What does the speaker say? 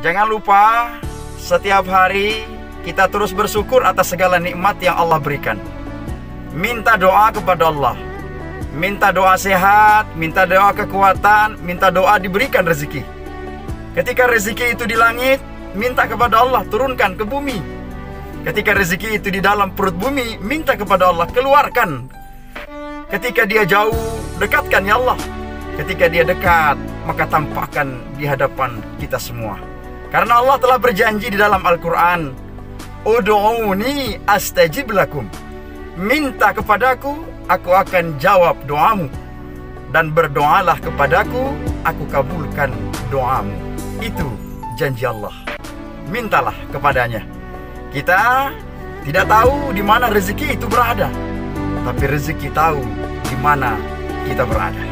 Jangan lupa setiap hari kita terus bersyukur atas segala nikmat yang Allah berikan. Minta doa kepada Allah. Minta doa sehat, minta doa kekuatan, minta doa diberikan rezeki. Ketika rezeki itu di langit, minta kepada Allah turunkan ke bumi. Ketika rezeki itu di dalam perut bumi, minta kepada Allah keluarkan. Ketika dia jauh, dekatkan ya Allah. Ketika dia dekat, maka tampakkan di hadapan kita semua. Karena Allah telah berjanji di dalam Al-Quran Udu'uni astajib lakum. Minta kepadaku, aku akan jawab doamu. Dan berdoalah kepadaku, aku kabulkan doamu. Itu janji Allah. Mintalah kepadanya. Kita tidak tahu di mana rezeki itu berada Tapi rezeki tahu di mana kita berada